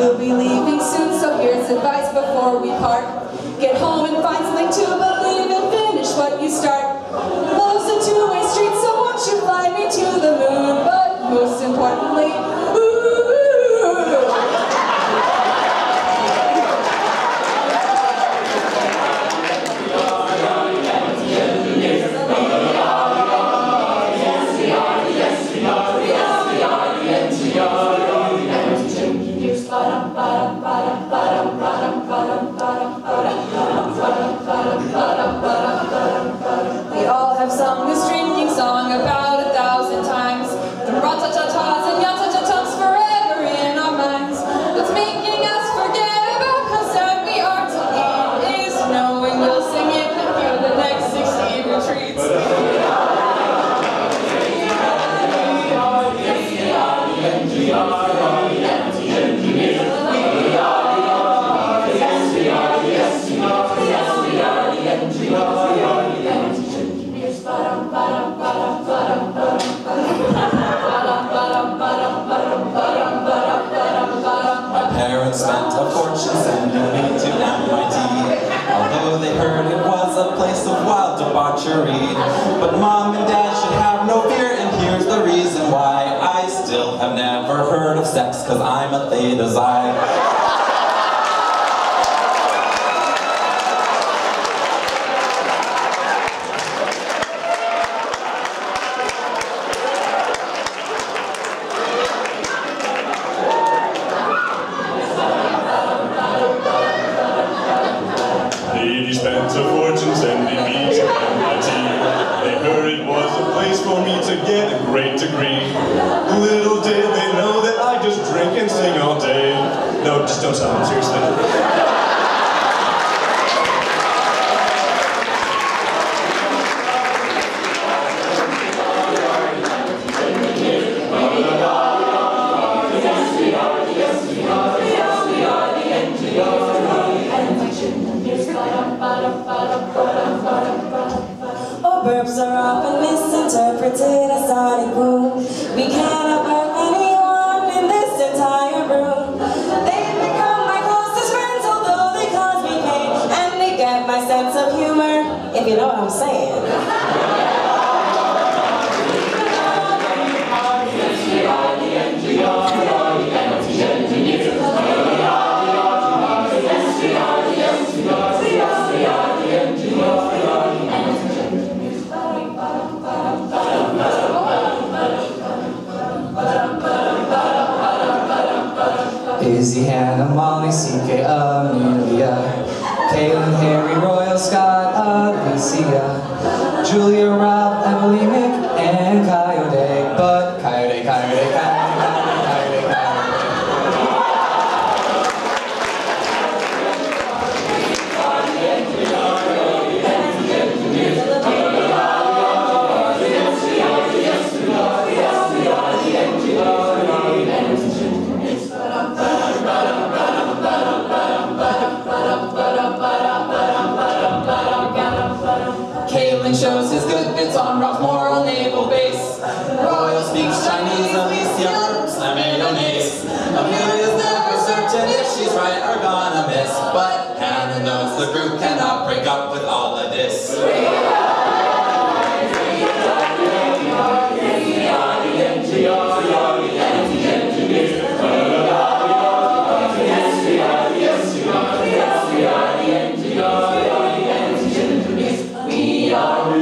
We'll be leaving soon, so here's advice before we part. Get home and find something to believe and finish what you start. Heard it was a place of wild debauchery. But mom and dad should have no fear and here's the reason why. I still have never heard of sex cause I'm a theta Xi me to get a great degree. Little did they know that I just drink and sing all day. No, just don't them, seriously. Or burps are often misinterpreted as sonic boom. We cannot burp anyone in this entire room. They've become my closest friends, although they cause me pain. And they get my sense of humor, if you know what I'm saying. Scott, Alicia, Julia, Rob, Emily, Mick, Kalen shows his good bits on Rob's Moral Naval Base. Royal speaks Chinese, Alicia burps mayonnaise. Amelia's never certain if she's right or gonna miss. But Hannah knows the group cannot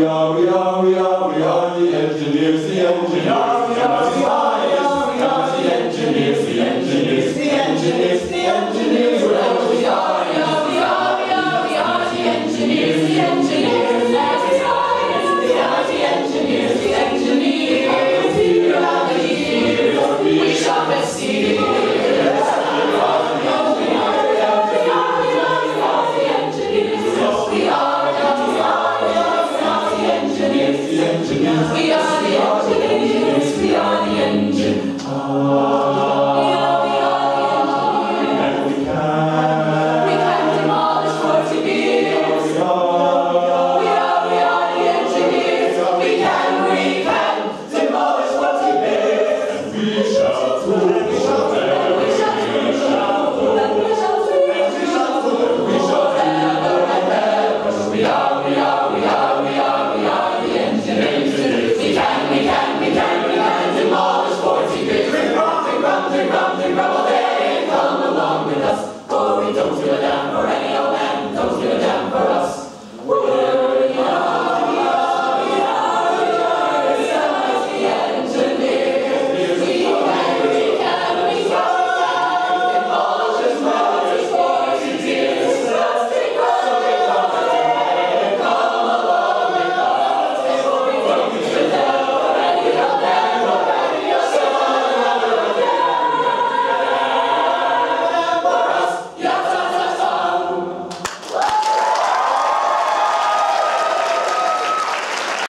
Maria,